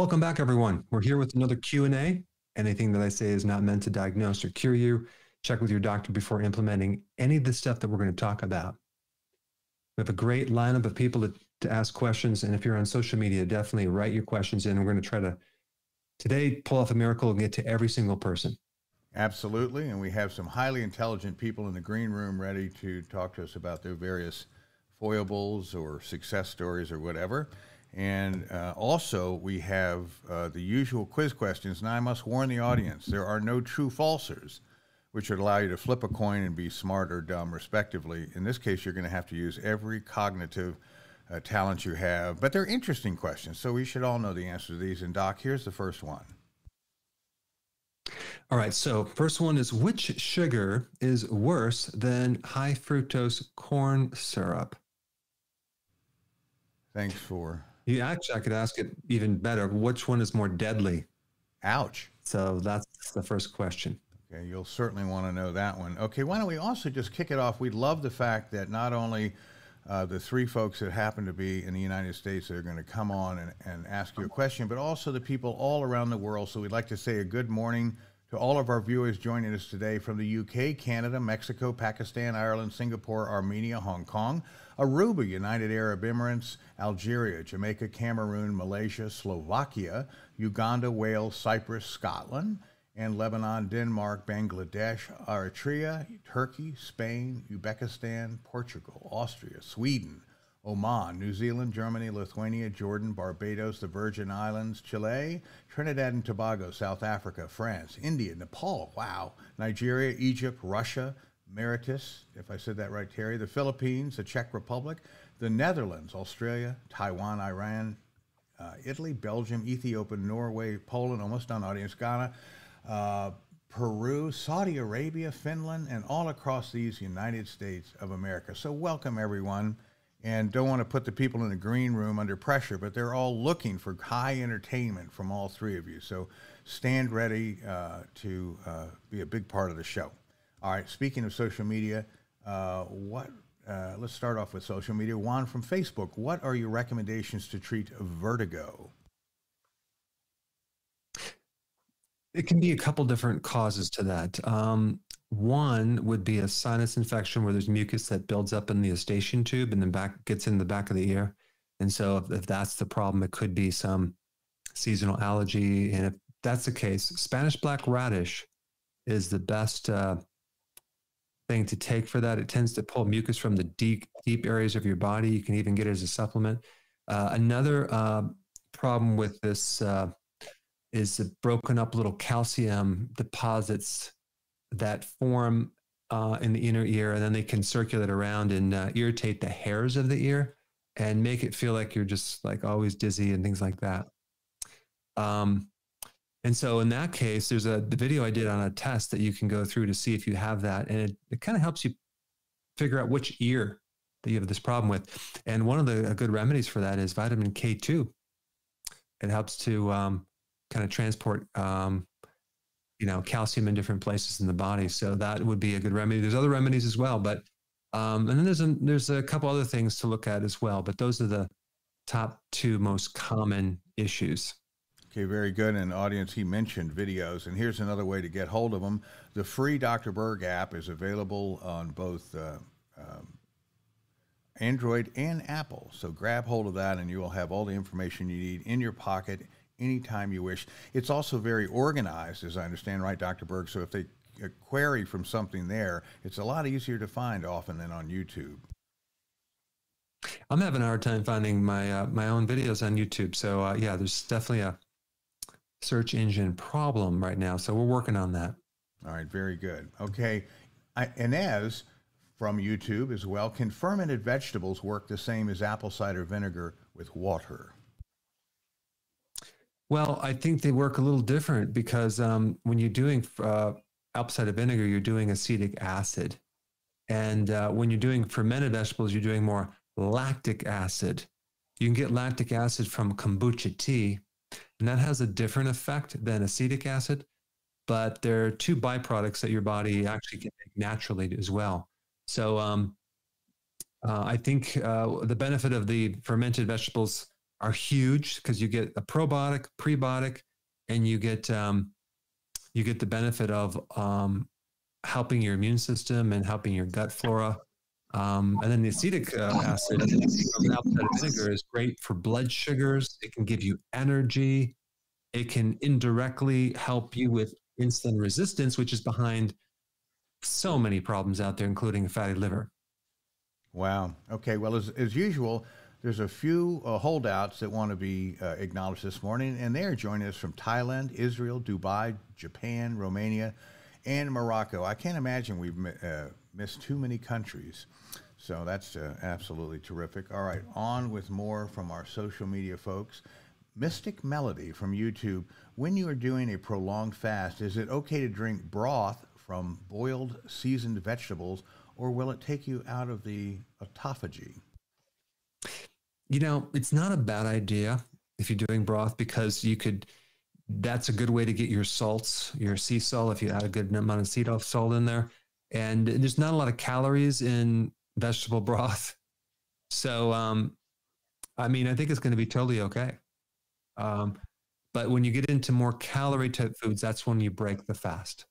Welcome back, everyone. We're here with another Q&A. Anything that I say is not meant to diagnose or cure you. Check with your doctor before implementing any of the stuff that we're going to talk about. We have a great lineup of people to, to ask questions. And if you're on social media, definitely write your questions in. We're going to try to today pull off a miracle and get to every single person. Absolutely. And we have some highly intelligent people in the green room ready to talk to us about their various foibles or success stories or whatever. And uh, also, we have uh, the usual quiz questions. Now, I must warn the audience there are no true falsers, which would allow you to flip a coin and be smart or dumb, respectively. In this case, you're going to have to use every cognitive uh, talent you have. But they're interesting questions, so we should all know the answer to these. And, Doc, here's the first one. All right. So, first one is which sugar is worse than high fructose corn syrup? Thanks for. You actually, I could ask it even better. Which one is more deadly? Ouch. So, that's the first question. Okay, you'll certainly want to know that one. Okay, why don't we also just kick it off? We love the fact that not only uh, the three folks that happen to be in the United States that are going to come on and, and ask you a question, but also the people all around the world. So we'd like to say a good morning to all of our viewers joining us today from the UK, Canada, Mexico, Pakistan, Ireland, Singapore, Armenia, Hong Kong, Aruba, United Arab Emirates, Algeria, Jamaica, Cameroon, Malaysia, Slovakia, Uganda, Wales, Cyprus, Scotland, and Lebanon, Denmark, Bangladesh, Eritrea, Turkey, Spain, Uzbekistan, Portugal, Austria, Sweden, Oman, New Zealand, Germany, Lithuania, Jordan, Barbados, the Virgin Islands, Chile, Trinidad and Tobago, South Africa, France, India, Nepal, wow, Nigeria, Egypt, Russia, Mauritius, if I said that right, Terry, the Philippines, the Czech Republic, the Netherlands, Australia, Taiwan, Iran, uh, Italy, Belgium, Ethiopia, Norway, Poland, almost done audience, Ghana, uh, Peru, Saudi Arabia, Finland, and all across these United States of America. So, welcome everyone. And don't want to put the people in the green room under pressure, but they're all looking for high entertainment from all three of you. So, stand ready uh, to uh, be a big part of the show. All right, speaking of social media, uh, what uh, let's start off with social media. Juan from Facebook, what are your recommendations to treat vertigo? It can be a couple different causes to that. Um, one would be a sinus infection where there's mucus that builds up in the eustachian tube and then back gets in the back of the ear. And so if, if that's the problem, it could be some seasonal allergy. And if that's the case, Spanish black radish is the best uh, thing to take for that. It tends to pull mucus from the deep deep areas of your body. You can even get it as a supplement. Uh, another uh, problem with this uh, is the broken up little calcium deposits that form uh, in the inner ear, and then they can circulate around and uh, irritate the hairs of the ear and make it feel like you're just like always dizzy and things like that. Um, and so in that case, there's a the video I did on a test that you can go through to see if you have that, and it, it kind of helps you figure out which ear that you have this problem with. And one of the good remedies for that is vitamin K2. It helps to um, kind of transport, um, you know, calcium in different places in the body. So that would be a good remedy. There's other remedies as well, but um, and then there's a, there's a couple other things to look at as well. But those are the top two most common issues. Okay, very good. And audience, he mentioned videos, and here's another way to get hold of them. The free Dr. Berg app is available on both uh, um, Android and Apple. So grab hold of that, and you will have all the information you need in your pocket anytime you wish. It's also very organized, as I understand, right, Dr. Berg? So if they query from something there, it's a lot easier to find often than on YouTube. I'm having a hard time finding my uh, my own videos on YouTube. So uh, yeah, there's definitely a search engine problem right now. So we're working on that. All right, very good. Okay, I, Inez from YouTube as well. Can fermented vegetables work the same as apple cider vinegar with water? Well, I think they work a little different because um, when you're doing uh, apple cider vinegar, you're doing acetic acid. And uh, when you're doing fermented vegetables, you're doing more lactic acid. You can get lactic acid from kombucha tea, and that has a different effect than acetic acid. But there are two byproducts that your body actually can make naturally as well. So um, uh, I think uh, the benefit of the fermented vegetables are huge because you get a probiotic, prebiotic, and you get um, you get the benefit of um, helping your immune system and helping your gut flora. Um, and then the acetic uh, acid from apple cider vinegar is great for blood sugars. It can give you energy. It can indirectly help you with insulin resistance, which is behind so many problems out there, including fatty liver. Wow. Okay. Well, as, as usual, there's a few uh, holdouts that want to be uh, acknowledged this morning, and they are joining us from Thailand, Israel, Dubai, Japan, Romania, and Morocco. I can't imagine we've uh, missed too many countries. So that's uh, absolutely terrific. All right, on with more from our social media folks. Mystic Melody from YouTube. When you are doing a prolonged fast, is it okay to drink broth from boiled seasoned vegetables, or will it take you out of the autophagy? You know, it's not a bad idea if you're doing broth because you could. That's a good way to get your salts, your sea salt, if you add a good amount of sea salt in there. And there's not a lot of calories in vegetable broth. So, um, I mean, I think it's going to be totally okay. Um, but when you get into more calorie type foods, that's when you break the fast.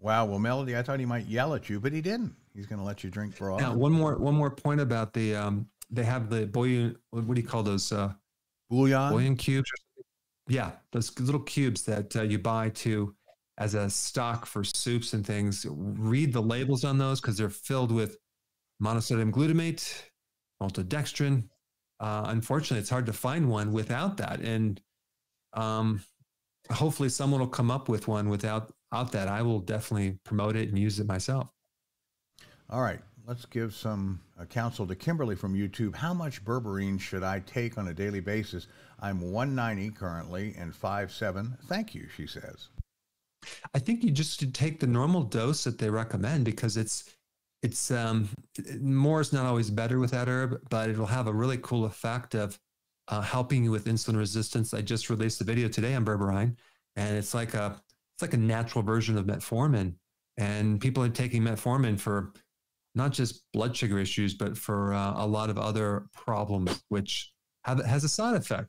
Wow. Well, Melody, I thought he might yell at you, but he didn't. He's going to let you drink broth. Now, one more one more point about the um, they have the bouillon. What do you call those? Uh, bouillon. Bouillon cubes. Yeah, those little cubes that uh, you buy to as a stock for soups and things. Read the labels on those because they're filled with monosodium glutamate, maltodextrin. Uh, unfortunately, it's hard to find one without that, and um, hopefully, someone will come up with one without out that, I will definitely promote it and use it myself. All right. Let's give some uh, counsel to Kimberly from YouTube. How much berberine should I take on a daily basis? I'm 190 currently and 5'7. Thank you, she says. I think you just should take the normal dose that they recommend because it's it's um, more is not always better with that herb, but it'll have a really cool effect of uh, helping you with insulin resistance. I just released a video today on berberine, and it's like a it's like a natural version of metformin. And people are taking metformin for not just blood sugar issues, but for uh, a lot of other problems, which have, has a side effect,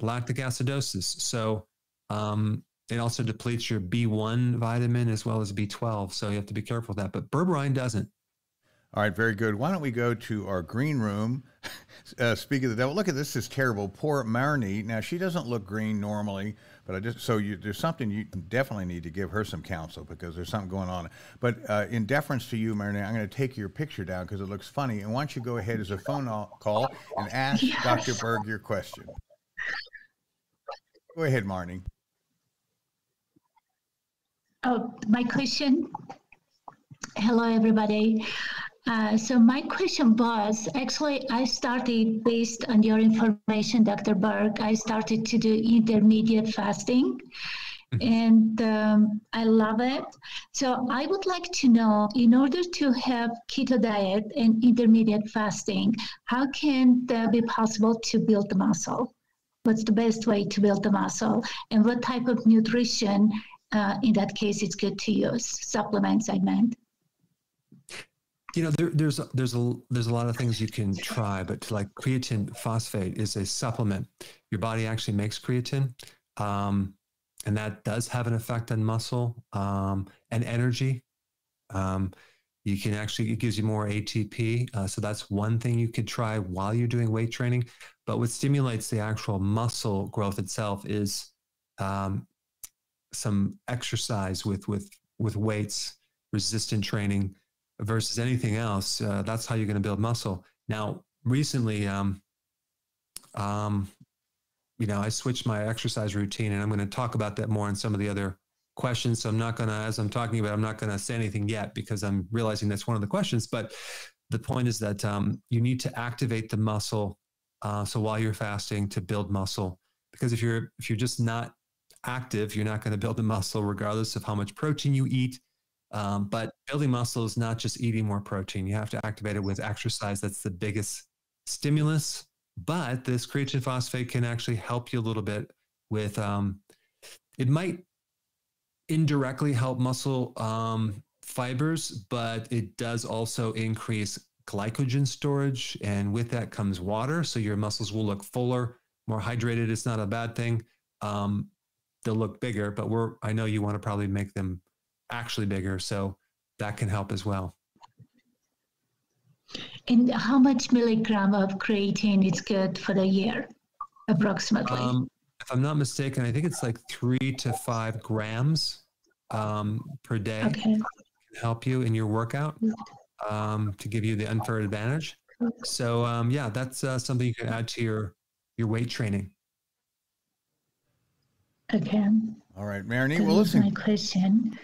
lactic acidosis. So um, it also depletes your B1 vitamin as well as B12. So you have to be careful of that. But berberine doesn't. All right, very good. Why don't we go to our green room? Uh, speak of the devil, look at this. Is terrible. Poor Marnie. Now she doesn't look green normally, but I just so you, there's something you definitely need to give her some counsel because there's something going on. But uh, in deference to you, Marnie, I'm going to take your picture down because it looks funny. And why don't you go ahead as a phone call and ask yes. Dr. Berg your question? Go ahead, Marnie. Oh, my question. Hello, everybody. Uh, so my question was actually I started based on your information, Dr. Berg. I started to do intermediate fasting, mm-hmm. and um, I love it. So I would like to know, in order to have keto diet and intermediate fasting, how can that be possible to build the muscle? What's the best way to build the muscle, and what type of nutrition? Uh, in that case, it's good to use supplements. I meant you know there, there's there's a there's a lot of things you can try but like creatine phosphate is a supplement. Your body actually makes creatine um, and that does have an effect on muscle um, and energy. Um, you can actually it gives you more atp uh, so that's one thing you could try while you're doing weight training. But what stimulates the actual muscle growth itself is um, some exercise with with with weights resistant training versus anything else. Uh, that's how you're going to build muscle. Now, recently, um, um, you know, I switched my exercise routine, and I'm going to talk about that more in some of the other questions. So I'm not going to, as I'm talking about, I'm not going to say anything yet because I'm realizing that's one of the questions. But the point is that um, you need to activate the muscle. Uh, so while you're fasting, to build muscle, because if you're if you're just not active, you're not going to build the muscle, regardless of how much protein you eat um, but building muscle is not just eating more protein. You have to activate it with exercise. That's the biggest stimulus. But this creatine phosphate can actually help you a little bit with, um, it might indirectly help muscle um, fibers, but it does also increase glycogen storage. And with that comes water. So your muscles will look fuller, more hydrated. It's not a bad thing. Um, they'll look bigger, but we're I know you want to probably make them actually bigger, so that can help as well. And how much milligram of creatine is good for the year, approximately? Um, if I'm not mistaken, I think it's like three to five grams um, per day. Okay. Can help you in your workout um, to give you the unfair advantage. So um, yeah, that's uh, something you can add to your your weight training. Okay. All right, Marini. Well, listen. My question.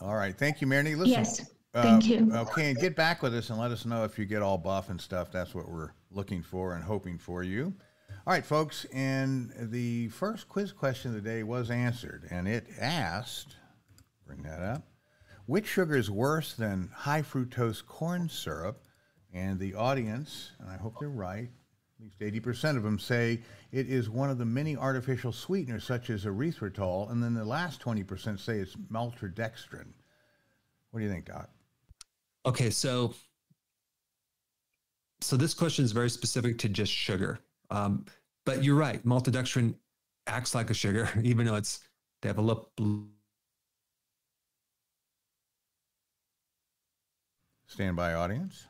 All right, thank you, Marini. Listen. Yes. Uh, thank you. Okay, and get back with us and let us know if you get all buff and stuff. That's what we're looking for and hoping for you. All right, folks, and the first quiz question of the day was answered, and it asked, bring that up, which sugar is worse than high fructose corn syrup? And the audience, and I hope they're right, least 80% of them say it is one of the many artificial sweeteners, such as erythritol, and then the last 20% say it's maltodextrin. What do you think, Doc? Okay, so so this question is very specific to just sugar, um, but you're right. Maltodextrin acts like a sugar, even though it's they have a look. Standby audience.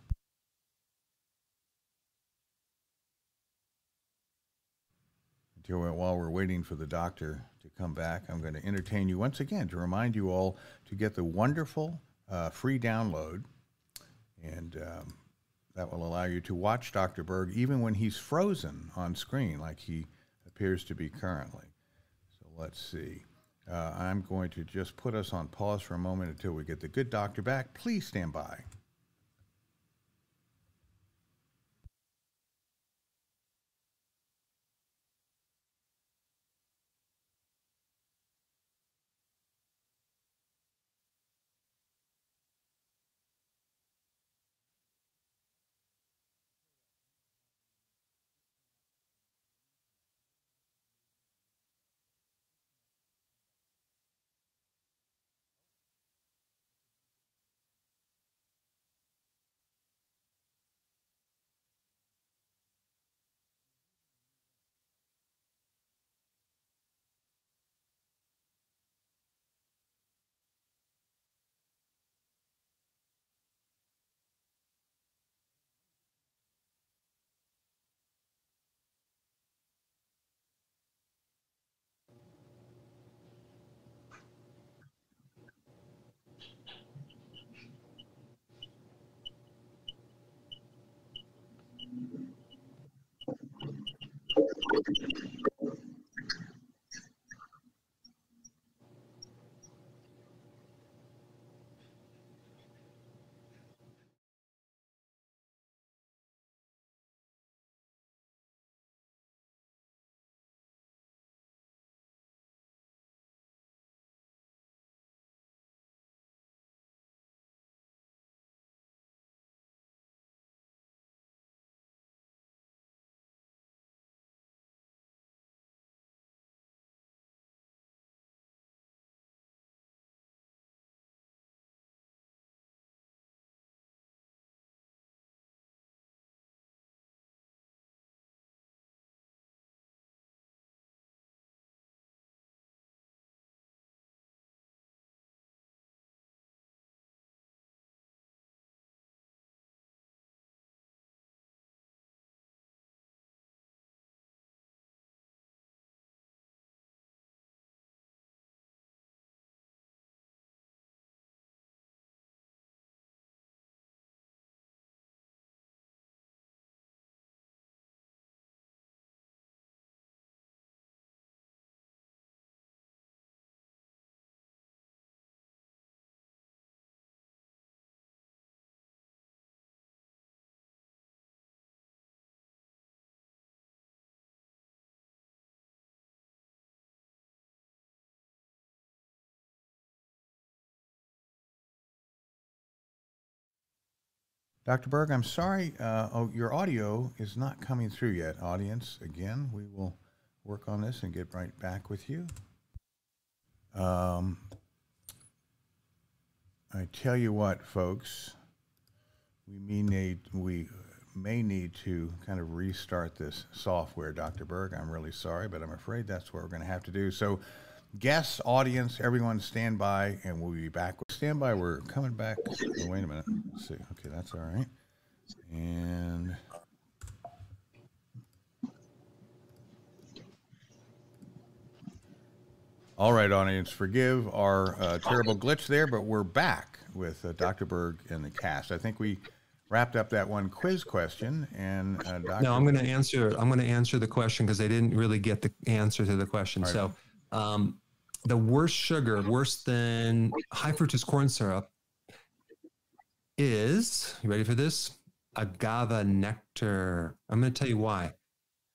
While we're waiting for the doctor to come back, I'm going to entertain you once again to remind you all to get the wonderful uh, free download, and um, that will allow you to watch Dr. Berg even when he's frozen on screen, like he appears to be currently. So let's see. Uh, I'm going to just put us on pause for a moment until we get the good doctor back. Please stand by. Dr. Berg, I'm sorry, uh, oh, your audio is not coming through yet. Audience, again, we will work on this and get right back with you. Um, I tell you what, folks, we may need we may need to kind of restart this software, Dr. Berg. I'm really sorry, but I'm afraid that's what we're going to have to do. So, guests, audience, everyone stand by, and we'll be back. Stand by. We're coming back. Oh, wait a minute. Let's see. Okay, that's all right. And. All right, audience, forgive our uh, terrible glitch there, but we're back with uh, Dr. Berg and the cast. I think we wrapped up that one quiz question, and uh, Dr. No, I'm going to answer. I'm going to answer the question because I didn't really get the answer to the question. Right. So, um, the worst sugar, worse than high fructose corn syrup, is you ready for this? Agave nectar. I'm going to tell you why.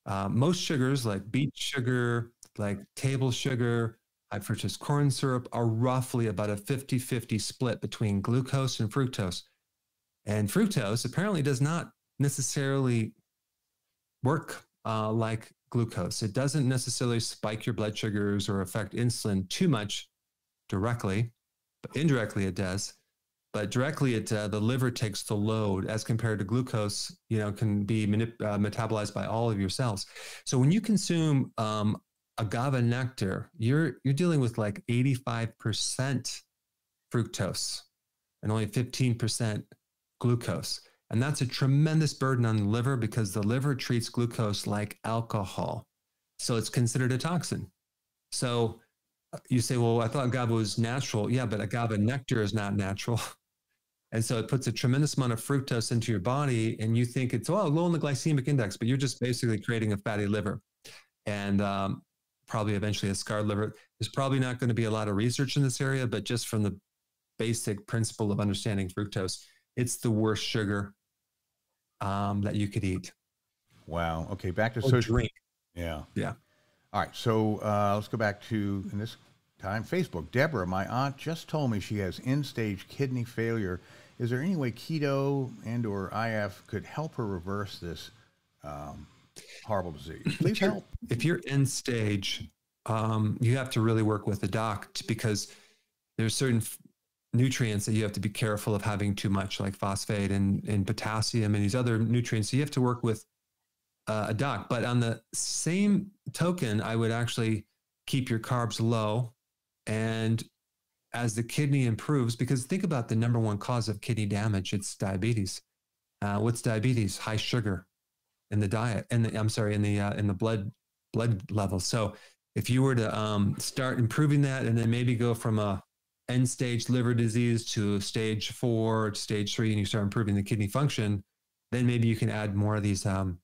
Uh, most sugars, like beet sugar, like table sugar, high fructose corn syrup are roughly about a 50 50 split between glucose and fructose. And fructose apparently does not necessarily work uh, like glucose. It doesn't necessarily spike your blood sugars or affect insulin too much directly, but indirectly it does. But directly, it uh, the liver takes the load as compared to glucose. You know, can be manip- uh, metabolized by all of your cells. So when you consume um, agave nectar, you're you're dealing with like 85% fructose and only 15% glucose. And that's a tremendous burden on the liver because the liver treats glucose like alcohol. So it's considered a toxin. So uh, you say, well, I thought agave was natural. Yeah, but agave nectar is not natural. And so it puts a tremendous amount of fructose into your body, and you think it's, oh, low in the glycemic index, but you're just basically creating a fatty liver. And um, probably eventually a scarred liver. There's probably not going to be a lot of research in this area, but just from the basic principle of understanding fructose, it's the worst sugar um, that you could eat. Wow. Okay, back to or social. Drink. Yeah. Yeah. All right. So uh, let's go back to in this time Facebook. Deborah, my aunt just told me she has end-stage kidney failure. Is there any way keto and or IF could help her reverse this um, horrible disease. Please help. If you're end stage, um, you have to really work with the doc because there's certain nutrients that you have to be careful of having too much, like phosphate and, and potassium and these other nutrients. So you have to work with uh, a doc. But on the same token, I would actually keep your carbs low. And as the kidney improves, because think about the number one cause of kidney damage, it's diabetes. Uh, what's diabetes? High sugar in the diet and I'm sorry in the uh, in the blood blood level. So if you were to um, start improving that and then maybe go from a end stage liver disease to stage four to stage three and you start improving the kidney function, then maybe you can add more of these um,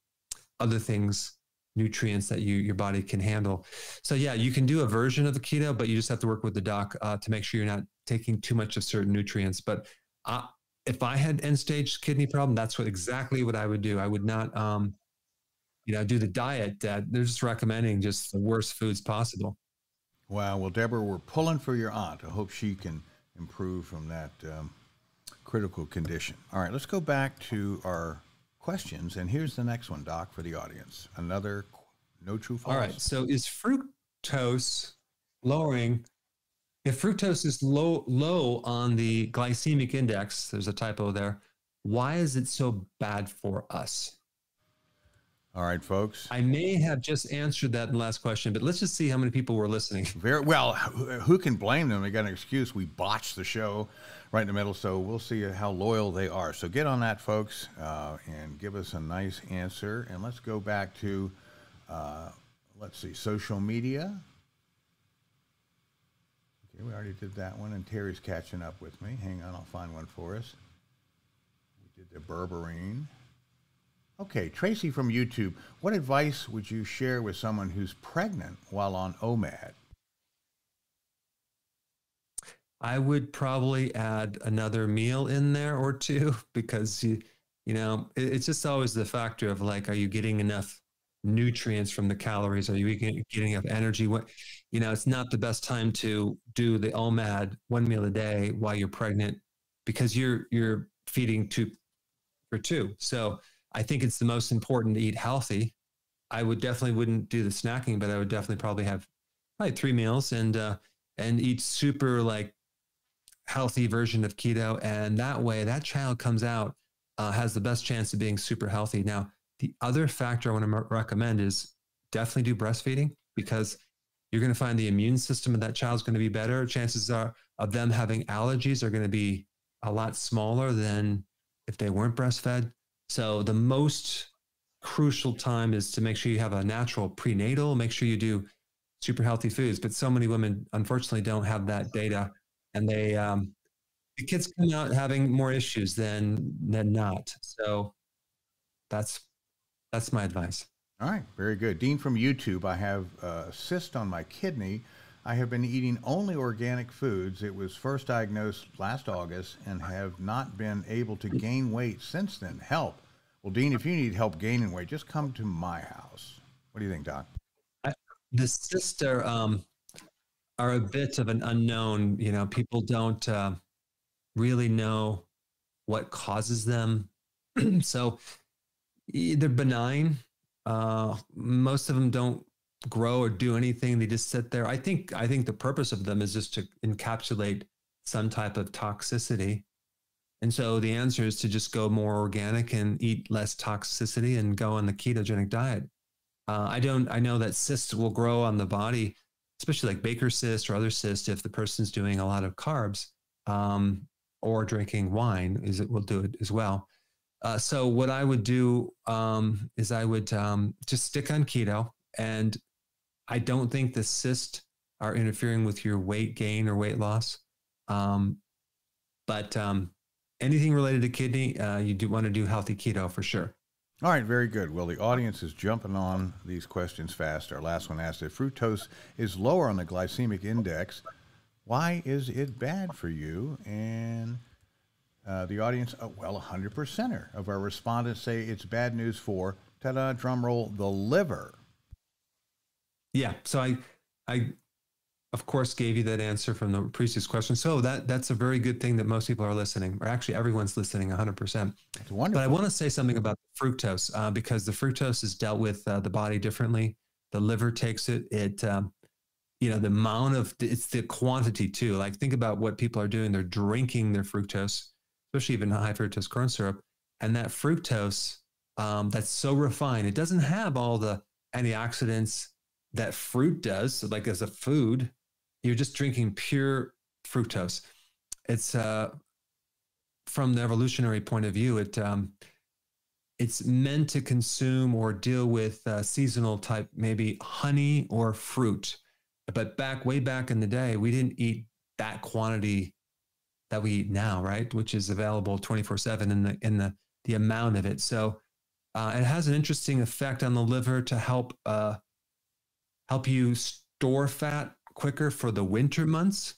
other things, nutrients that you your body can handle. So yeah, you can do a version of the keto, but you just have to work with the doc uh, to make sure you're not taking too much of certain nutrients. But uh, if I had end stage kidney problem, that's what exactly what I would do. I would not um, you know, do the diet that they're just recommending just the worst foods possible. Wow. Well, Deborah, we're pulling for your aunt. I hope she can improve from that um, critical condition. All right, let's go back to our questions. And here's the next one, Doc, for the audience. Another no true false. All right. So is fructose lowering? If fructose is low low on the glycemic index, there's a typo there. Why is it so bad for us? All right, folks. I may have just answered that last question, but let's just see how many people were listening. Very well. Who can blame them? They got an excuse. We botched the show right in the middle, so we'll see how loyal they are. So get on that, folks, uh, and give us a nice answer. And let's go back to, uh, let's see, social media. Okay, we already did that one, and Terry's catching up with me. Hang on, I'll find one for us. We did the berberine. Okay, Tracy from YouTube, what advice would you share with someone who's pregnant while on OMAD? I would probably add another meal in there or two because you, you know, it's just always the factor of like, are you getting enough nutrients from the calories? Are you getting, getting enough energy? What, you know, it's not the best time to do the OMAD one meal a day while you're pregnant because you're you're feeding two for two. So I think it's the most important to eat healthy. I would definitely wouldn't do the snacking, but I would definitely probably have probably three meals and uh, and eat super like healthy version of keto. And that way, that child comes out uh, has the best chance of being super healthy. Now, the other factor I want to recommend is definitely do breastfeeding because you're going to find the immune system of that child is going to be better. Chances are of them having allergies are going to be a lot smaller than if they weren't breastfed. So the most crucial time is to make sure you have a natural prenatal, make sure you do super healthy foods. But so many women, unfortunately, don't have that data, and they um, the kids come out having more issues than than not. So that's that's my advice. All right, very good. Dean from YouTube, I have a cyst on my kidney. I have been eating only organic foods. It was first diagnosed last August and have not been able to gain weight since then. Help. Well, Dean, if you need help gaining weight, just come to my house. What do you think, Doc? The cysts are, um, are a bit of an unknown. You know, people don't uh, really know what causes them. so they're benign uh, most of them don't grow or do anything. They just sit there. I think I think the purpose of them is just to encapsulate some type of toxicity. And so the answer is to just go more organic and eat less toxicity and go on the ketogenic diet. Uh, I don't. I know that cysts will grow on the body, especially like Baker cyst or other cysts, if the person's doing a lot of carbs um, or drinking wine. Is it will do it as well. Uh, so what I would do um, is I would um, just stick on keto, and I don't think the cysts are interfering with your weight gain or weight loss. Um, but um, anything related to kidney, uh, you do want to do healthy keto for sure. All right, very good. Well, the audience is jumping on these questions fast. Our last one asked if fructose is lower on the glycemic index, why is it bad for you? And uh, the audience, uh, well, 100 percenter of our respondents say it's bad news for, ta-da, drum roll, the liver. Yeah. So I, I, of course, gave you that answer from the previous question. So that that's a very good thing that most people are listening, or actually everyone's listening 100%. It's wonderful. But I want to say something about fructose uh, because the fructose is dealt with uh, the body differently. The liver takes it. It, um, you know, the amount of it's the quantity too. Like think about what people are doing. They're drinking their fructose especially even high fructose corn syrup. And that fructose um, that's so refined, it doesn't have all the antioxidants that fruit does. So like as a food, you're just drinking pure fructose. It's uh, from the evolutionary point of view, it um, it's meant to consume or deal with uh, seasonal type, maybe honey or fruit. But back way back in the day, we didn't eat that quantity that we eat now, right? Which is available 24 seven in the, in the, the amount of it. So uh, it has an interesting effect on the liver to help, uh, help you store fat quicker for the winter months,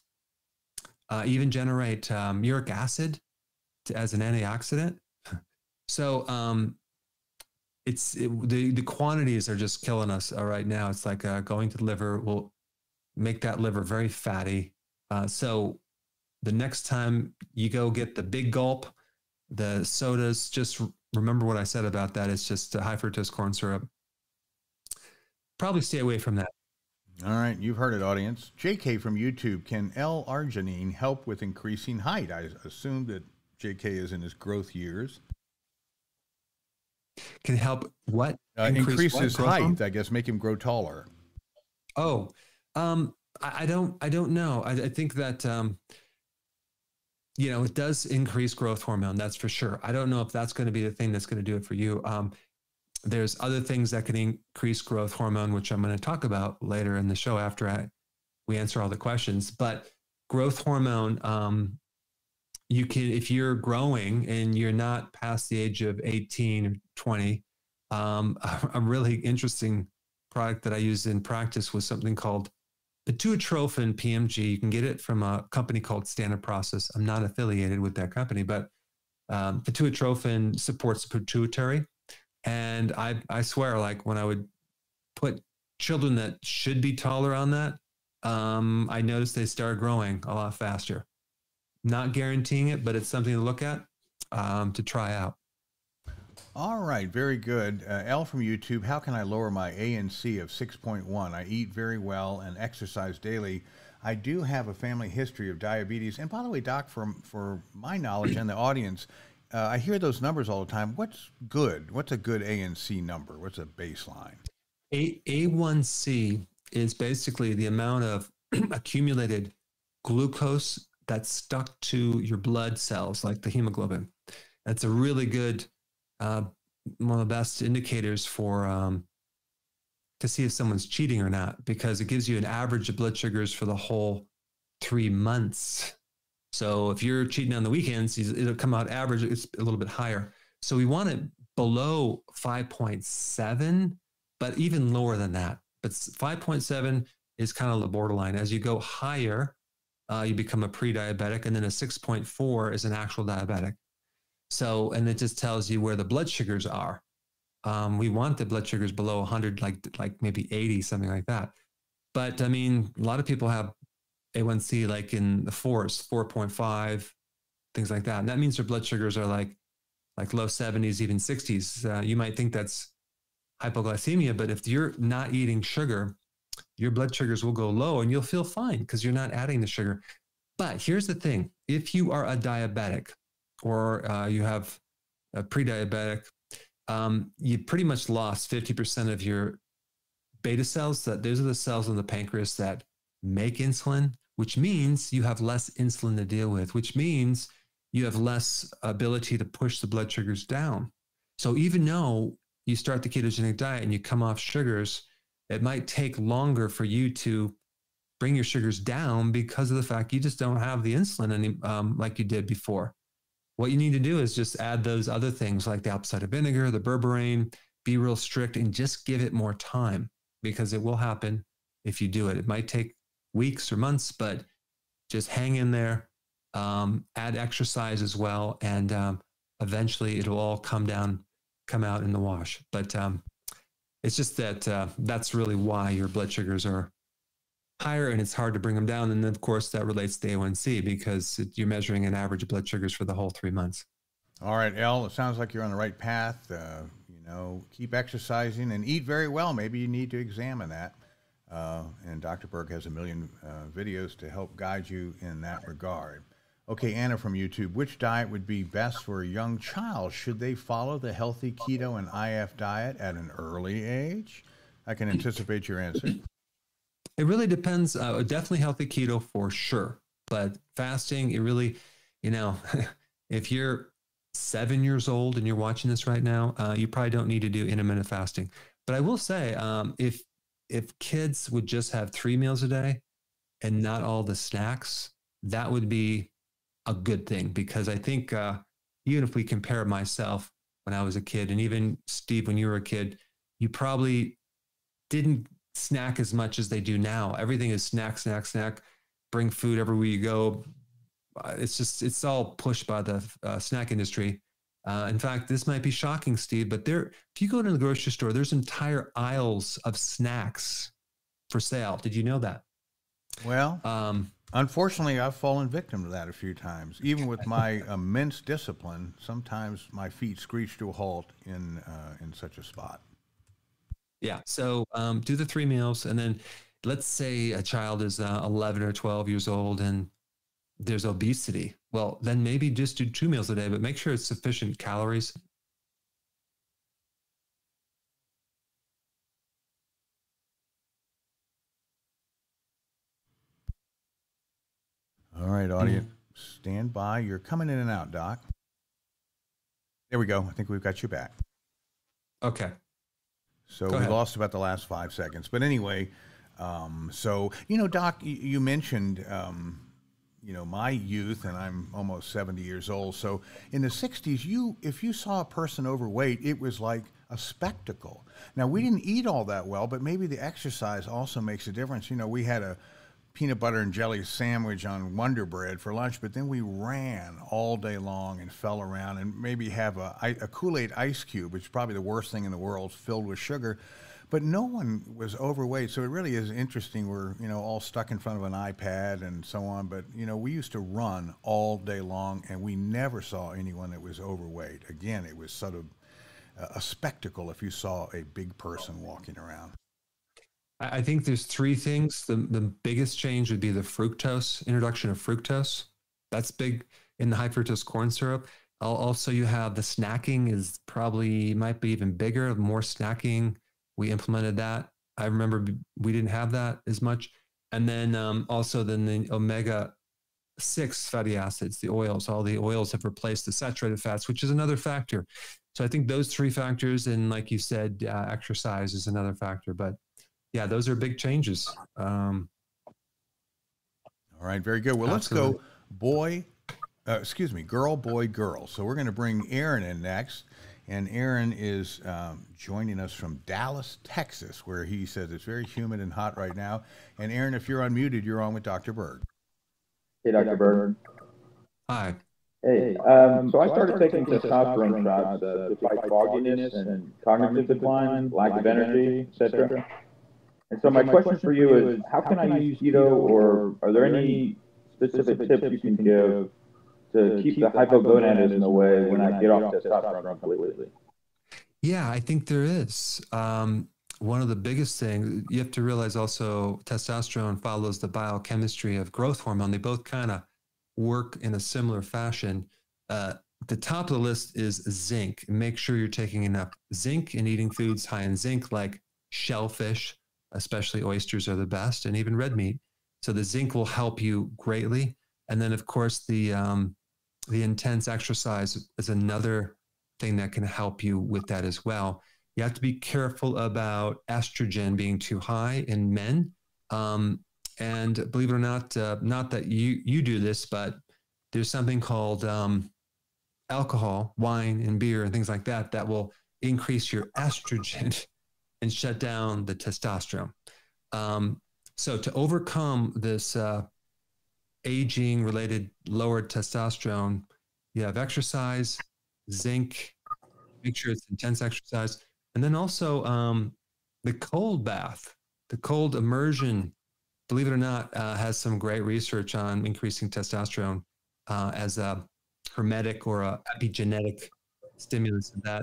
uh, even generate um, uric acid to, as an antioxidant. So um, it's it, the the quantities are just killing us uh, right now. It's like uh, going to the liver will make that liver very fatty. Uh, so the next time you go get the big gulp, the sodas, just remember what I said about that. It's just high fructose corn syrup. Probably stay away from that. All right, you've heard it, audience. JK from YouTube, can L-arginine help with increasing height? I assume that JK is in his growth years. Can help what? Uh, increase, increase what? his height, I guess, make him grow taller. Oh, um, I, I, don't, I don't know. I, I think that um, you know, it does increase growth hormone. That's for sure. I don't know if that's going to be the thing that's going to do it for you. Um, there's other things that can increase growth hormone, which I'm going to talk about later in the show after I, we answer all the questions. But growth hormone, um, you can, if you're growing and you're not past the age of 18 or 20, um, a really interesting product that I used in practice was something called Pituitrophin PMG, you can get it from a company called Standard Process. I'm not affiliated with that company, but um, supports the pituitary. And I, I swear, like when I would put children that should be taller on that, um, I noticed they started growing a lot faster. Not guaranteeing it, but it's something to look at um, to try out. All right, very good. Uh, L from YouTube, how can I lower my A1C of 6.1? I eat very well and exercise daily. I do have a family history of diabetes. And by the way, Doc, for, for my knowledge and the audience, uh, I hear those numbers all the time. What's good? What's a good A1C number? What's a baseline? A A1C is basically the amount of accumulated glucose that's stuck to your blood cells, like the hemoglobin. That's a really good, uh, one of the best indicators for um, to see if someone's cheating or not, because it gives you an average of blood sugars for the whole three months. So if you're cheating on the weekends, it'll come out average. It's a little bit higher. So we want it below 5.7, but even lower than that. But 5.7 is kind of the borderline. As you go higher, uh, you become a pre-diabetic, and then a 6.4 is an actual diabetic. So, and it just tells you where the blood sugars are. Um, we want the blood sugars below 100, like like maybe 80, something like that. But I mean, a lot of people have A1C like in the fours, 4.5, things like that. And that means their blood sugars are like like low 70s, even 60s. Uh, you might think that's hypoglycemia, but if you're not eating sugar, your blood sugars will go low and you'll feel fine because you're not adding the sugar. But here's the thing if you are a diabetic or uh, you have a pre diabetic, um, you pretty much lost 50% of your beta cells. That those are the cells in the pancreas that make insulin, which means you have less insulin to deal with, which means you have less ability to push the blood sugars down. So even though you start the ketogenic diet and you come off sugars, it might take longer for you to bring your sugars down because of the fact you just don't have the insulin any, um, like you did before. What you need to do is just add those other things like the apple cider vinegar, the berberine, be real strict and just give it more time because it will happen if you do it. It might take weeks or months, but just hang in there, um, add exercise as well, and um, eventually it'll all come down, come out in the wash. But um, it's just that uh, that's really why your blood sugars are higher and it's hard to bring them down. And then, of course, that relates to A1C because it, you're measuring an average of blood sugars for the whole three months. All right, El, it sounds like you're on the right path. Uh, you know, keep exercising and eat very well. Maybe you need to examine that. Uh, and Dr. Berg has a million uh, videos to help guide you in that regard. Okay, Anna from YouTube, which diet would be best for a young child? Should they follow the healthy keto and IF diet at an early age? I can anticipate your answer. It really depends. Uh, definitely healthy keto for sure, but fasting, it really, you know, if you're seven years old and you're watching this right now, uh, you probably don't need to do intermittent fasting. But I will say, um, if if kids would just have three meals a day and not all the snacks, that would be a good thing because I think uh, even if we compare myself when I was a kid and even Steve when you were a kid, you probably didn't snack as much as they do now. Everything is snack, snack, snack. Bring food everywhere you go. Uh, it's just it's all pushed by the uh, snack industry. Uh, in fact, this might be shocking, Steve, but there, if you go to the grocery store, there's entire aisles of snacks for sale. Did you know that? Well, um, unfortunately, I've fallen victim to that a few times. Even with my immense discipline, sometimes my feet screech to a halt in uh, in such a spot. Yeah. So um, do the three meals, and then let's say a child is uh, 11 or 12 years old and there's obesity. Well, then maybe just do two meals a day, but make sure it's sufficient calories. All right, audience, mm. stand by. You're coming in and out, Doc. There we go. I think we've got you back. Okay. So Go we ahead. lost about the last five seconds. But anyway, um, so, you know, Doc, you, you mentioned, um, you know, my youth, and I'm almost 70 years old. So in the 60s, you, if you saw a person overweight, it was like a spectacle. Now, we didn't eat all that well, but maybe the exercise also makes a difference. You know, we had a, peanut butter and jelly sandwich on Wonder Bread for lunch, but then we ran all day long and fell around and maybe have a, a Kool Aid ice cube, which is probably the worst thing in the world, filled with sugar. But no one was overweight, so it really is interesting. We're you know all stuck in front of an iPad and so on. But you know we used to run all day long, and we never saw anyone that was overweight. Again, it was sort of a spectacle if you saw a big person walking around. I think there's three things. The, the biggest change would be the fructose, introduction of fructose. That's big in the high fructose corn syrup. Also, you have the snacking is probably might be even bigger, more snacking. We implemented that. I remember we didn't have that as much. And then um, also then the omega six fatty acids, the oils, all the oils have replaced the saturated fats, which is another factor. So I think those three factors, and like you said, uh, exercise is another factor. But yeah, those are big changes. Um, all right, very good. Well, absolutely. let's go boy, uh, excuse me, girl, boy, girl. So we're going to bring Aaron in next. And Aaron is um, joining us from Dallas, Texas, where he says it's very humid and hot right now. And Aaron, if you're unmuted, you're on with Dr. Berg. Hey, Dr. Berg. Hi. Hey, um, so I started taking testosterone shots uh, to fight fogginess and cognitive decline, lack of energy, etc. And so my question for you is, how can I use keto, or are there any specific tips you can give to keep the hypogonadism away when I get off testosterone completely? Yeah, I think there is. Um, one of the biggest things you have to realize also testosterone follows the biochemistry of growth hormone. They both kind of work in a similar fashion. Uh, the top of the list is zinc. Make sure you're taking enough zinc and eating foods high in zinc, like shellfish, especially oysters are the best, and even red meat. So the zinc will help you greatly. And then, of course, the um, the intense exercise is another thing that can help you with that as well. You have to be careful about estrogen being too high in men. Um, and believe it or not, uh, not that you you do this, but there's something called um, alcohol, wine, and beer, and things like that that will increase your estrogen and shut down the testosterone. Um, so to overcome this uh, aging related lowered testosterone, you have exercise, zinc, make sure it's intense exercise, and then also um, the cold bath, the cold immersion believe it or not, uh, has some great research on increasing testosterone uh, as a hormetic or a epigenetic stimulus of that.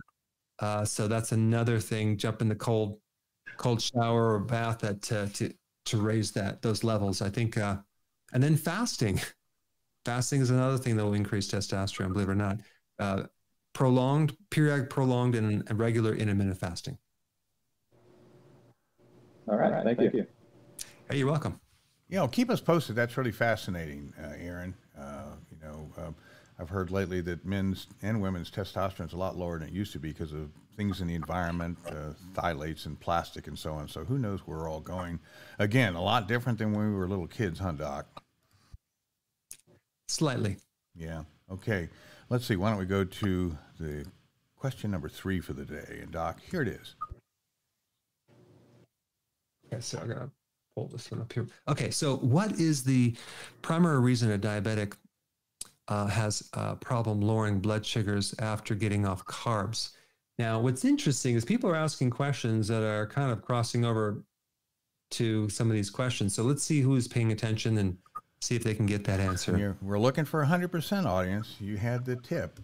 Uh, so that's another thing. Jump in the cold, cold shower or bath that to to, to raise that those levels. I think, uh, and then fasting. Fasting is another thing that will increase testosterone. Believe it or not, uh, prolonged periodic, prolonged, and, and regular intermittent fasting. All right, thank, thank you. you. Hey, you're welcome. You know, keep us posted. That's really fascinating, uh, Aaron. Uh, you know, uh, I've heard lately that men's and women's testosterone is a lot lower than it used to be because of things in the environment, uh, phthalates and plastic and so on. So who knows where we're all going? Again, a lot different than when we were little kids, huh, Doc? Slightly. Yeah. Okay. Let's see. Why don't we go to the question number three for the day? And Doc, here it is. Okay, so I got to pull this one up here. Okay, so what is the primary reason a diabetic uh, has a problem lowering blood sugars after getting off carbs? Now, what's interesting is people are asking questions that are kind of crossing over to some of these questions. So let's see who's paying attention and see if they can get that answer. we're looking for 100% audience. You had the tip.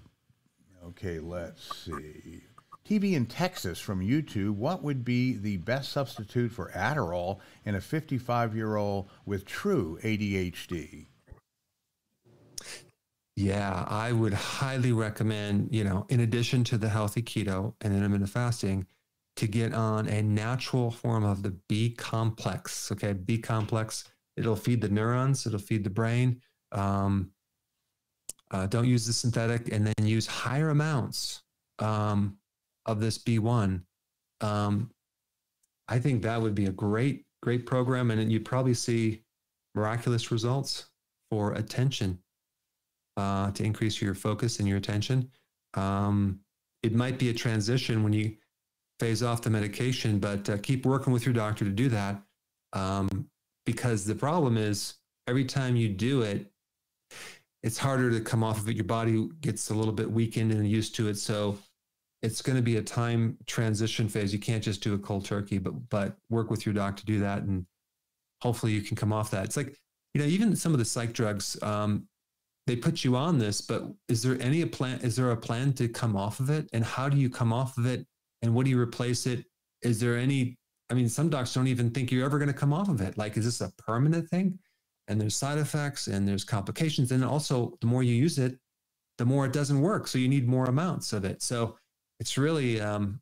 Okay, let's see. TV in Texas from YouTube, what would be the best substitute for Adderall in a 55 year old with true ADHD? Yeah, I would highly recommend, you know, in addition to the healthy keto and intermittent fasting, to get on a natural form of the B complex. Okay, B complex, it'll feed the neurons, it'll feed the brain. Um, uh, don't use the synthetic and then use higher amounts. Um, of this B1, um, I think that would be a great, great program. And you'd probably see miraculous results for attention uh, to increase your focus and your attention. Um, it might be a transition when you phase off the medication, but uh, keep working with your doctor to do that. Um, because the problem is every time you do it, it's harder to come off of it. Your body gets a little bit weakened and used to it. So it's going to be a time transition phase. You can't just do a cold turkey, but but work with your doc to do that, and hopefully you can come off that. It's like you know, even some of the psych drugs, um, they put you on this, but is there any a plan? Is there a plan to come off of it, and how do you come off of it, and what do you replace it? Is there any? I mean, some docs don't even think you're ever going to come off of it. Like, is this a permanent thing? And there's side effects and there's complications, and also the more you use it, the more it doesn't work. So you need more amounts of it. So it's really um,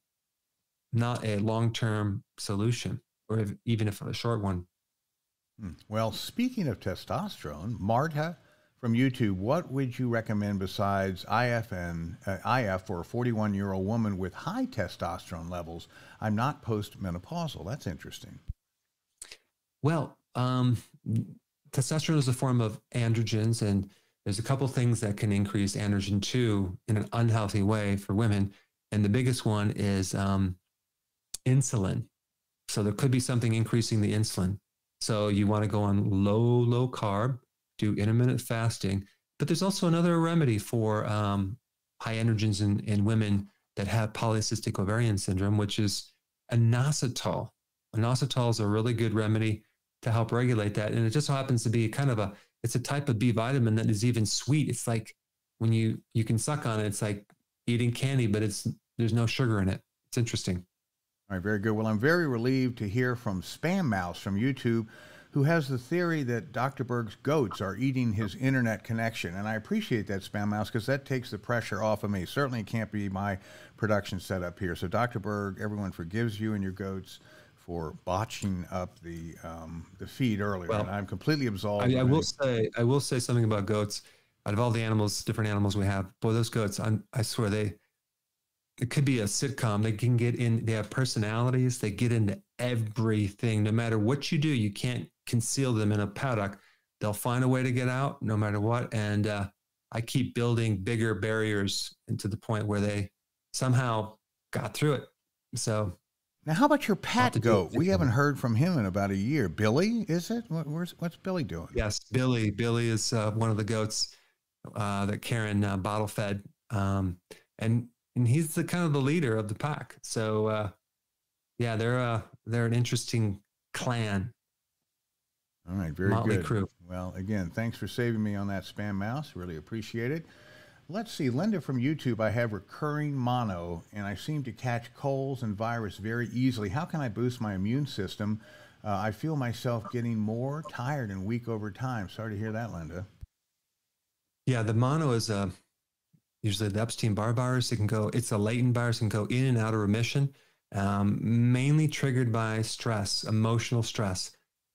not a long term solution, or if, even if a short one. Hmm. Well, speaking of testosterone, Marta from YouTube, what would you recommend besides IFN, uh, IF for a 41 year old woman with high testosterone levels? I'm not postmenopausal. That's interesting. Well, um, testosterone is a form of androgens, and there's a couple things that can increase androgen 2 in an unhealthy way for women. And the biggest one is um, insulin. So there could be something increasing the insulin. So you want to go on low, low carb do intermittent fasting. But there's also another remedy for um, high androgens in, in women that have polycystic ovarian syndrome, which is inositol. Inositol is a really good remedy to help regulate that. And it just so happens to be kind of a, it's a type of B vitamin that is even sweet. It's like when you, you can suck on it, it's like eating candy, but it's, there's no sugar in it. It's interesting. All right, very good. Well, I'm very relieved to hear from Spam Mouse from YouTube who has the theory that Dr. Berg's goats are eating his internet connection. And I appreciate that, Spam Mouse, because that takes the pressure off of me. Certainly it can't be my production setup here. So, Dr. Berg, everyone forgives you and your goats for botching up the um, the feed earlier. Well, and I'm completely absolved. I, I will say I will say something about goats. Out of all the animals, different animals we have, boy, those goats, I'm, I swear they it could be a sitcom. They can get in, they have personalities, they get into everything. No matter what you do, you can't conceal them in a paddock. They'll find a way to get out no matter what. And uh, I keep building bigger barriers into the point where they somehow got through it. So now, how about your pet goat? We haven't heard from him in about a year. Billy, is it? What, where's what's Billy doing? Yes, Billy. Billy is uh, one of the goats uh, that Karen uh, bottle fed, um, and and he's the kind of the leader of the pack. So uh, yeah, they're uh, they're an interesting clan. All right, very Motley good. Crew. Well, again, thanks for saving me on that spam mouse. Really appreciate it. Let's see, Linda from YouTube. I have recurring mono, and I seem to catch colds and virus very easily. How can I boost my immune system? Uh, I feel myself getting more tired and weak over time. Sorry to hear that, Linda. Yeah, the mono is a usually the Epstein-Barr virus. It can go, it's a latent virus, can go in and out of remission, um, mainly triggered by stress, emotional stress.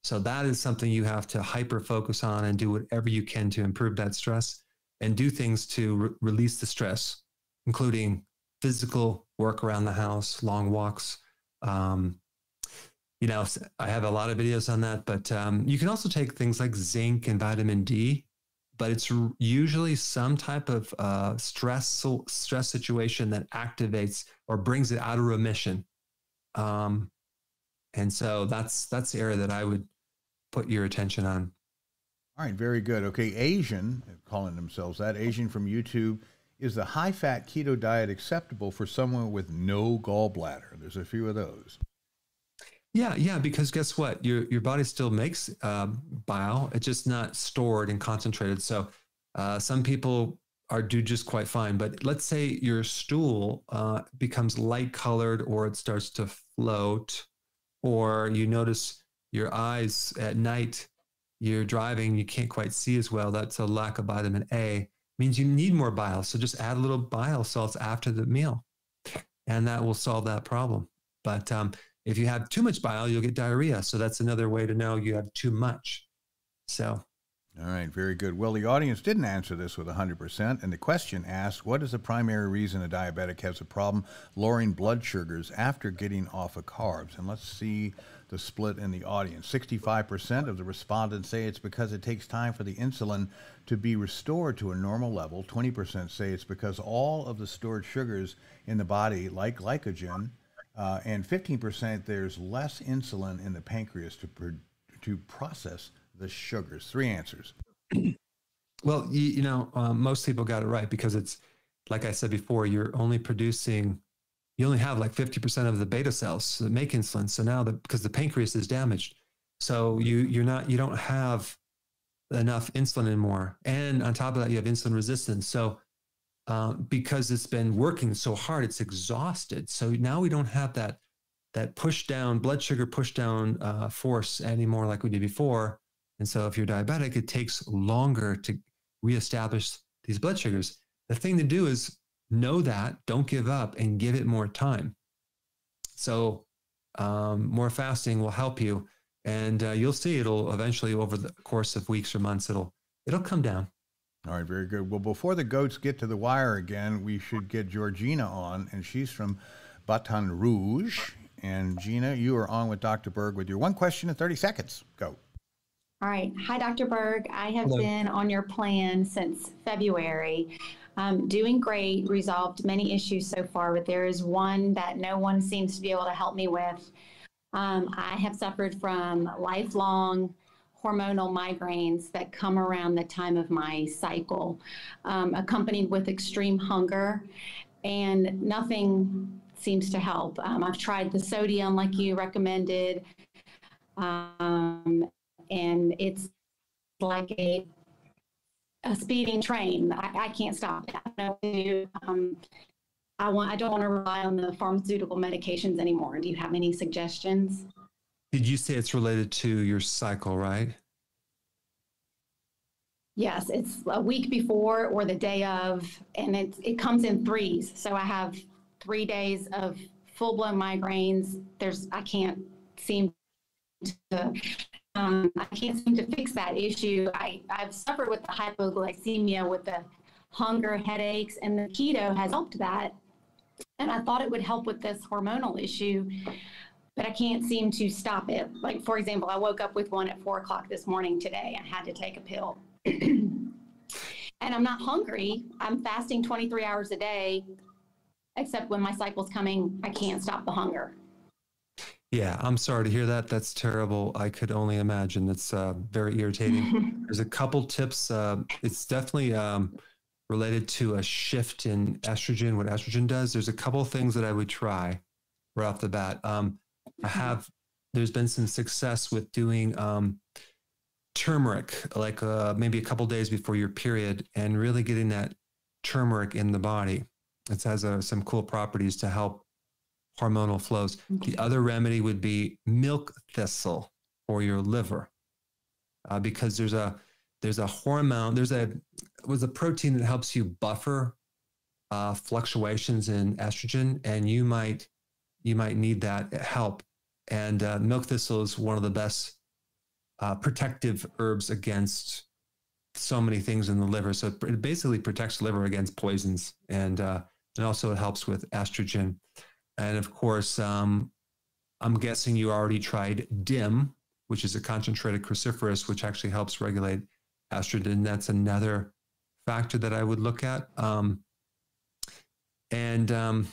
So that is something you have to hyper focus on and do whatever you can to improve that stress and do things to re- release the stress, including physical work around the house, long walks. Um, you know, I have a lot of videos on that, but um, you can also take things like zinc and vitamin D but it's usually some type of uh, stress stress situation that activates or brings it out of remission. Um, and so that's that's the area that I would put your attention on. All right, very good. Okay, Asian calling themselves that Asian from YouTube is the high fat keto diet acceptable for someone with no gallbladder? There's a few of those. Yeah, yeah, because guess what? Your your body still makes uh, bile. It's just not stored and concentrated. So uh, some people are do just quite fine. But let's say your stool uh, becomes light colored, or it starts to float, or you notice your eyes at night. You're driving, you can't quite see as well. That's a lack of vitamin A. It means you need more bile. So just add a little bile salts after the meal, and that will solve that problem. But um, if you have too much bile, you'll get diarrhea. So that's another way to know you have too much. So. All right, very good. Well, the audience didn't answer this with 100%. And the question asked What is the primary reason a diabetic has a problem lowering blood sugars after getting off of carbs? And let's see the split in the audience. 65% of the respondents say it's because it takes time for the insulin to be restored to a normal level. 20% say it's because all of the stored sugars in the body, like glycogen, uh, and 15% there's less insulin in the pancreas to, to process the sugars. Three answers. Well, you, you know, um, most people got it right because it's, like I said before, you're only producing, you only have like 50% of the beta cells that make insulin. So now because the pancreas is damaged, so you, you're not, you don't have enough insulin anymore. And on top of that, you have insulin resistance. So uh, because it's been working so hard, it's exhausted. So now we don't have that that push down blood sugar push down uh, force anymore like we did before. And so if you're diabetic, it takes longer to reestablish these blood sugars. the thing to do is know that, don't give up, and give it more time. So, um, more fasting will help you, and uh, you'll see it'll eventually, over the course of weeks or months, it'll it'll come down. All right, very good. Well, before the goats get to the wire again, we should get Georgina on, and she's from Baton Rouge. And Gina, you are on with Dr. Berg with your one question in 30 seconds. Go. All right. Hi, Dr. Berg. I have Hello. been on your plan since February. Um, doing great, resolved many issues so far, but there is one that no one seems to be able to help me with. Um, I have suffered from lifelong hormonal migraines that come around the time of my cycle, um, accompanied with extreme hunger, and nothing seems to help. Um, I've tried the sodium like you recommended, um, and it's like a a speeding train. I, I can't stop it. I don't know what to do. Um, I want. I don't want to rely on the pharmaceutical medications anymore. Do you have any suggestions? Did you say it's related to your cycle, right? Yes, it's a week before or the day of, and it it comes in threes. So I have three days of full blown migraines. There's I can't seem to um, I can't seem to fix that issue. I I've suffered with the hypoglycemia, with the hunger, headaches, and the keto has helped that. And I thought it would help with this hormonal issue, but I can't seem to stop it. Like for example, I woke up with one at four o'clock this morning today. I had to take a pill. and I'm not hungry. I'm fasting 23 hours a day, except when my cycle's coming, I can't stop the hunger. Yeah, I'm sorry to hear that. That's terrible. I could only imagine. That's uh, very irritating. There's a couple tips. Uh, it's definitely um, related to a shift in estrogen, what estrogen does. There's a couple things that I would try right off the bat. Um, I have, there's been some success with doing um, turmeric, like uh, maybe a couple days before your period, and really getting that turmeric in the body. It has uh, some cool properties to help hormonal flows. The other remedy would be milk thistle for your liver, uh, because there's a there's a hormone there's a was a protein that helps you buffer uh, fluctuations in estrogen, and you might you might need that help. And uh, milk thistle is one of the best uh, protective herbs against so many things in the liver. So it basically protects the liver against poisons, and uh, and also it helps with estrogen. And of course, um, I'm guessing you already tried DIM, which is a concentrated cruciferous, which actually helps regulate estrogen. That's another factor that I would look at. Um, and um,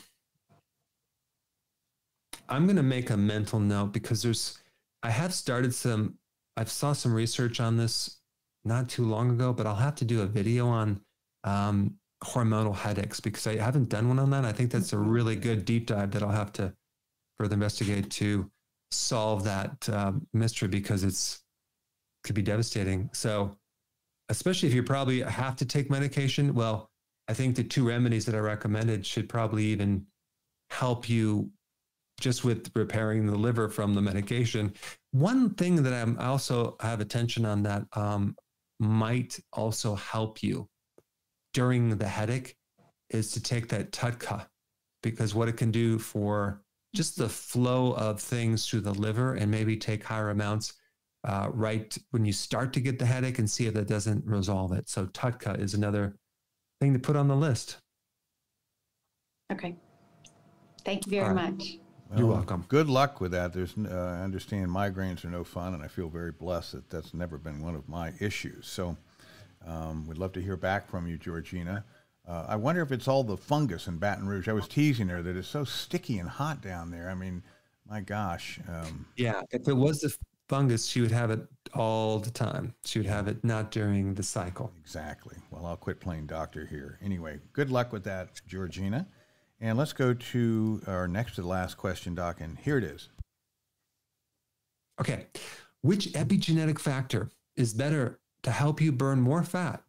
I'm going to make a mental note because there's, I have started some, I've saw some research on this not too long ago, but I'll have to do a video on um, hormonal headaches because I haven't done one on that. I think that's a really good deep dive that I'll have to further investigate to solve that um, mystery because it's could be devastating. So, especially if you probably have to take medication, well, I think the two remedies that I recommended should probably even help you just with repairing the liver from the medication. One thing that I'm I also have attention on that um, might also help you during the headache is to take that TUDCA because what it can do for just the flow of things through the liver and maybe take higher amounts uh, right when you start to get the headache and see if that doesn't resolve it. So TUDCA is another thing to put on the list. Okay. Thank you very All right. much. You're welcome. Good luck with that. There's, uh, I understand migraines are no fun, and I feel very blessed that that's never been one of my issues. So, um, we'd love to hear back from you, Georgina. Uh, I wonder if it's all the fungus in Baton Rouge. I was teasing her that it's so sticky and hot down there. I mean, my gosh. Um, Yeah, if it was the fungus, she would have it all the time. She would have it not during the cycle. exactly. Well, I'll quit playing doctor here. Anyway, good luck with that, Georgina. And let's go to our next to the last question, Doc. And here it is. Okay. Which epigenetic factor is better to help you burn more fat?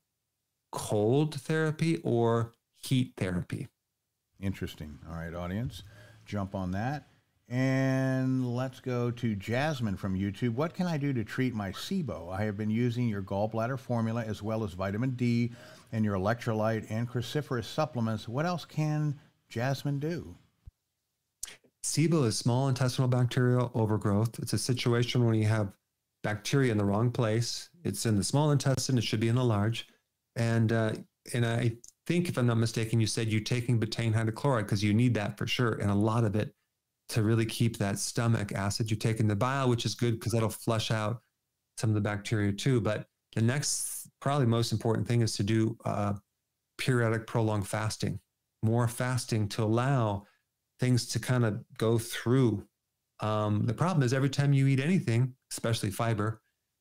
Cold therapy or heat therapy? Interesting. All right, audience, jump on that. And let's go to Jasmine from YouTube. What can I do to treat my SIBO? I have been using your gallbladder formula as well as vitamin D and your electrolyte and cruciferous supplements. What else can Jasmine do? SIBO is small intestinal bacterial overgrowth. It's a situation when you have bacteria in the wrong place. It's in the small intestine. It should be in the large. And uh, and I think, if I'm not mistaken, you said you're taking betaine hydrochloride because you need that for sure, and a lot of it to really keep that stomach acid. You're taking the bile, which is good because that'll flush out some of the bacteria too. But the next, probably most important thing is to do uh, periodic prolonged fasting, more fasting to allow things to kind of go through. Um, the problem is every time you eat anything, especially fiber,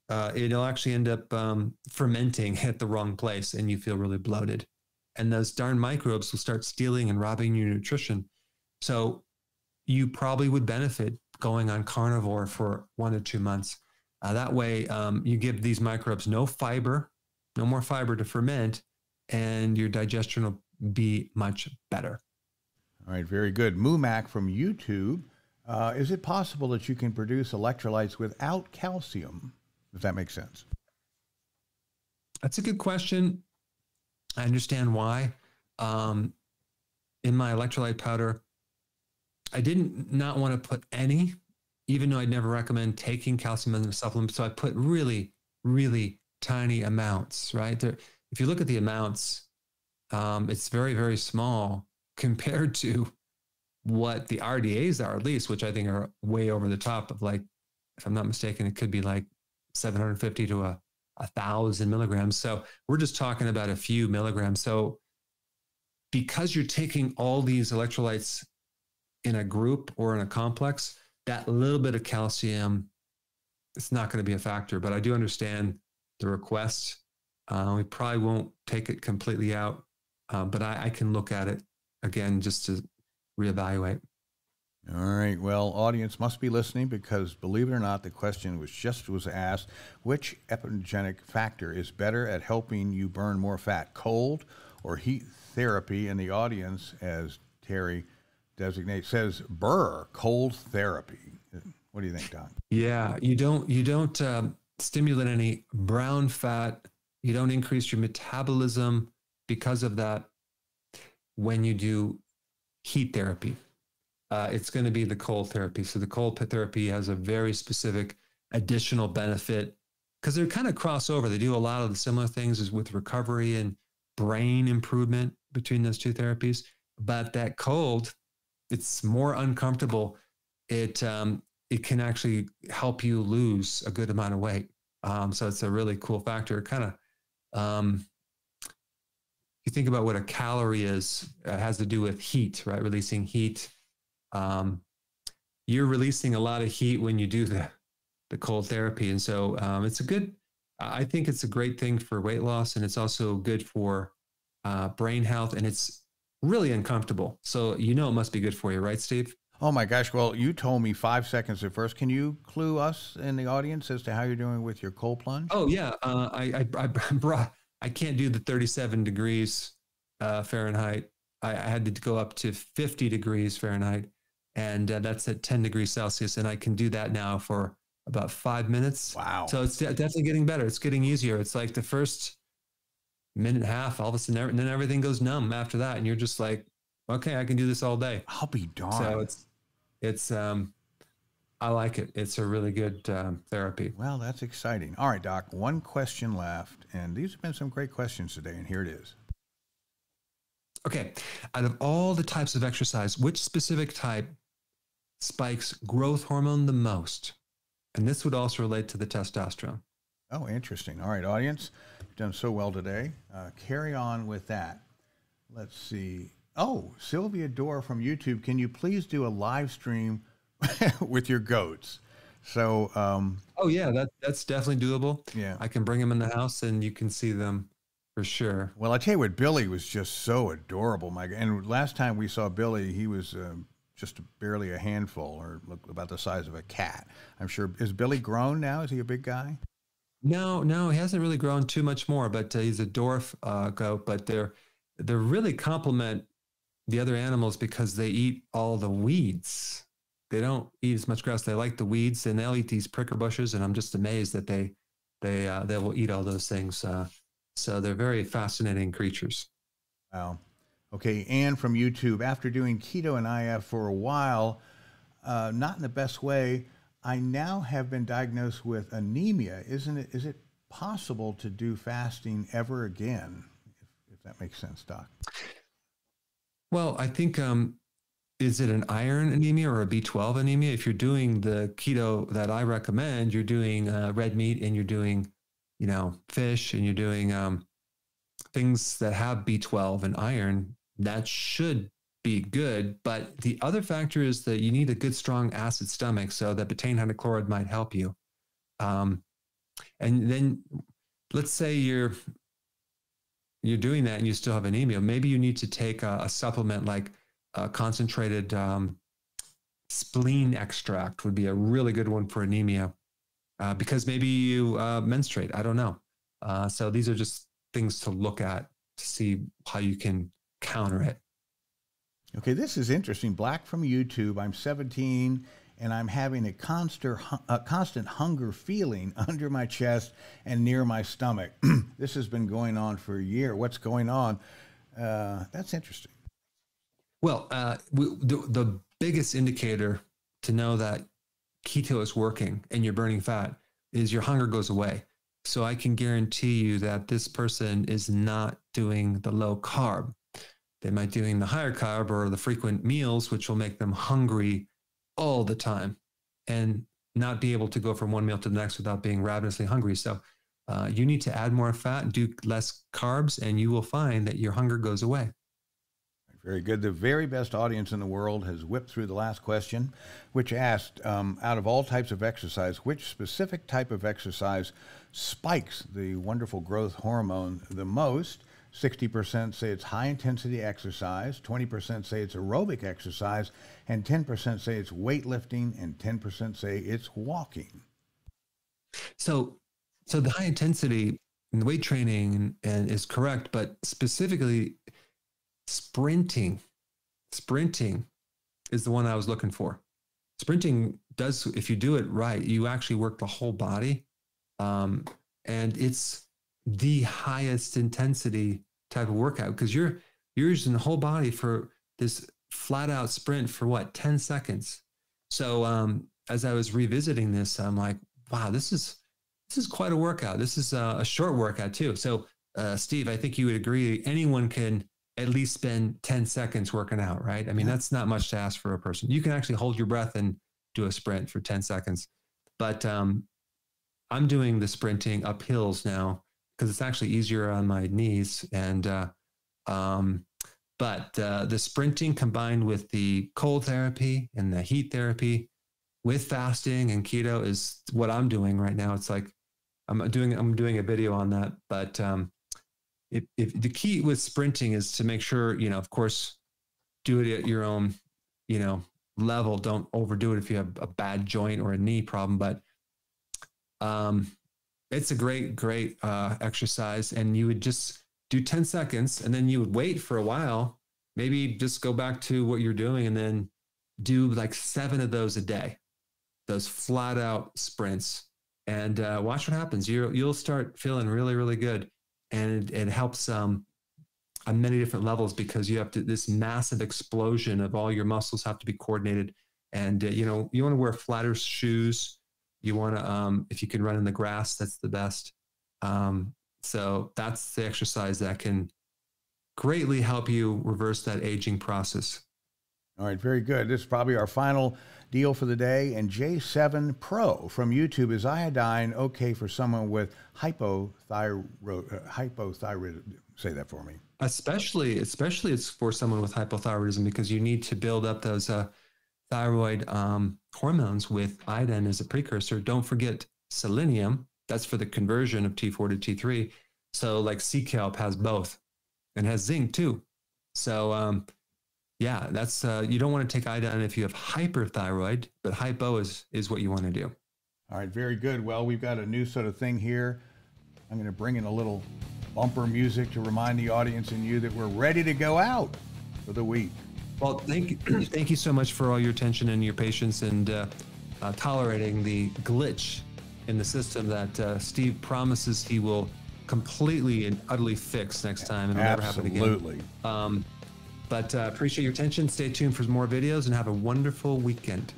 uh, it'll actually end up um, fermenting at the wrong place and you feel really bloated. And those darn microbes will start stealing and robbing your nutrition. So you probably would benefit going on carnivore for one to two months. Uh, that way, um, you give these microbes no fiber, no more fiber to ferment, and your digestion will be much better. All right, very good. Mumac from YouTube. Uh, is it possible that you can produce electrolytes without calcium? If that makes sense. That's a good question. I understand why. Um, in my electrolyte powder, I didn't not want to put any, even though I'd never recommend taking calcium in the supplement. So I put really, really tiny amounts, right? There, if you look at the amounts, um, it's very, very small compared to what the RDAs are, at least, which I think are way over the top of like, if I'm not mistaken, it could be like 750 to a, a thousand milligrams. So we're just talking about a few milligrams. So because you're taking all these electrolytes in a group or in a complex, that little bit of calcium, it's not going to be a factor. But I do understand the request. Uh, we probably won't take it completely out, uh, but I, I can look at it again just to reevaluate. All right. Well, audience must be listening because, believe it or not, the question was just was asked: Which epigenetic factor is better at helping you burn more fat, cold or heat therapy? And the audience, as Terry designates, says Burr cold therapy. What do you think, Doc? Yeah, you don't you don't um, stimulate any brown fat. You don't increase your metabolism because of that when you do heat therapy uh, it's going to be the cold therapy. So the cold pit therapy has a very specific additional benefit because they're kind of crossover. They do a lot of the similar things with recovery and brain improvement between those two therapies. But that cold, it's more uncomfortable. It um, it can actually help you lose a good amount of weight. Um, so it's a really cool factor. Kind of, um, you think about what a calorie is, it has to do with heat, right? Releasing heat um, you're releasing a lot of heat when you do the, the cold therapy. And so um, it's a good, I think it's a great thing for weight loss and it's also good for uh, brain health and it's really uncomfortable. So you know it must be good for you, right, Steve? Oh my gosh. Well, you told me five seconds at first. Can you clue us in the audience as to how you're doing with your cold plunge? Oh, yeah. Uh, I, I, I brought, I can't do the 37 degrees uh, Fahrenheit. I, I, had to go up to 50 degrees Fahrenheit and uh, that's at 10 degrees Celsius. And I can do that now for about five minutes. Wow. So it's definitely getting better. It's getting easier. It's like the first minute and a half, all of a sudden, and then everything goes numb after that. And you're just like, okay, I can do this all day. I'll be darned. So it's, it's, um, I like it. It's a really good um, therapy. Well, that's exciting. All right, Doc, one question left. And these have been some great questions today. And here it is. Okay. Out of all the types of exercise, which specific type spikes growth hormone the most. And this would also relate to the testosterone. Oh, interesting. All right, audience, you've done so well today. Uh, carry on with that. Let's see. Oh, Sylvia Dore from YouTube, can you please do a live stream with your goats? So, um, oh yeah, that that's definitely doable. Yeah, I can bring them in the house and you can see them for sure. Well, I tell you what, Billy was just so adorable, Mike. And last time we saw Billy, he was um, just barely a handful or about the size of a cat. I'm sure. Is Billy grown now? Is he a big guy? No, no, he hasn't really grown too much more, but uh, he's a dwarf uh, goat. But they're they really complement the other animals because they eat all the weeds. They don't eat as much grass. They like the weeds, and they'll eat these pricker bushes. And I'm just amazed that they they uh, they will eat all those things. Uh, so they're very fascinating creatures. Wow. Okay, Anne from YouTube. After doing keto and IF for a while, uh, not in the best way, I now have been diagnosed with anemia. Isn't it? Is it possible to do fasting ever again? If, if that makes sense, Doc. Well, I think um, is it an iron anemia or a B12 anemia? If you're doing the keto that I recommend, you're doing uh, red meat and you're doing, you know, fish and you're doing um, things that have B12 and iron, that should be good. But the other factor is that you need a good, strong acid stomach. So that betaine hydrochloride might help you. Um, and then let's say you're you're doing that and you still have anemia. Maybe you need to take a, a supplement like uh, concentrated um, spleen extract would be a really good one for anemia uh, because maybe you uh, menstruate. I don't know. Uh, so these are just things to look at to see how you can counter it. Okay, this is interesting. Black from YouTube. I'm 17 and I'm having a constant, a constant hunger feeling under my chest and near my stomach. this has been going on for a year. What's going on? Uh, that's interesting. Well, uh, we, the, the biggest indicator to know that keto is working and you're burning fat is your hunger goes away. So I can guarantee you that this person is not doing the low carb. They might be doing the higher carb or the frequent meals, which will make them hungry all the time and not be able to go from one meal to the next without being ravenously hungry. So uh, you need to add more fat, and do less carbs, and you will find that your hunger goes away. Very good. The very best audience in the world has whipped through the last question, which asked um, out of all types of exercise, which specific type of exercise spikes the wonderful growth hormone the most? 60% say it's high intensity exercise, 20% say it's aerobic exercise, and 10% say it's weightlifting, and 10% say it's walking. So, so the high intensity and weight training and, and is correct, but specifically sprinting. Sprinting is the one i was looking for. Sprinting does if you do it right you actually work the whole body. Um, and it's the highest intensity type of workout because you're you're using the whole body for this flat out sprint for what 10 seconds? So um, as i was revisiting this i'm like wow this is this is quite a workout. This is a, a short workout too. So uh, steve i think you would agree anyone can at least spend 10 seconds working out, right? I mean, that's not much to ask for a person. You can actually hold your breath and do a sprint for 10 seconds. But um, I'm doing the sprinting up hills now because it's actually easier on my knees. And, uh, um, but uh, the sprinting combined with the cold therapy and the heat therapy with fasting and keto is what I'm doing right now. It's like I'm doing, I'm doing a video on that, but um, if, if the key with sprinting is to make sure, you know, of course, do it at your own, you know, level. Don't overdo it if you have a bad joint or a knee problem. But um, it's a great, great uh, exercise. And you would just do 10 seconds and then you would wait for a while. Maybe just go back to what you're doing and then do like seven of those a day, those flat out sprints. And uh, watch what happens. You you'll start feeling really, really good and it, it helps um, on many different levels because you have to this massive explosion of all your muscles have to be coordinated. And uh, you know you want to wear flatter shoes. You want to um, if you can run in the grass that's the best. Um, so that's the exercise that can greatly help you reverse that aging process all right very good this is probably our final deal for the day. And J7 Pro from YouTube is iodine okay for someone with hypothyroid? Uh, hypothyroid. Say that for me. Especially, especially it's for someone with hypothyroidism because you need to build up those uh, thyroid um, hormones with iodine as a precursor. Don't forget selenium. That's for the conversion of T4 to T3. So, like sea kelp has both, and has zinc too. So, um, yeah, that's uh, you don't want to take iodine if you have hyperthyroid, but hypo is is what you want to do. All right, very good. Well, we've got a new sort of thing here. I'm going to bring in a little bumper music to remind the audience and you that we're ready to go out for the week. Well, thank you, thank you so much for all your attention and your patience and uh, uh, tolerating the glitch in the system that uh, Steve promises he will completely and utterly fix next time and never happen again. Absolutely. Um, but uh, appreciate your attention. Stay tuned for more videos and have a wonderful weekend.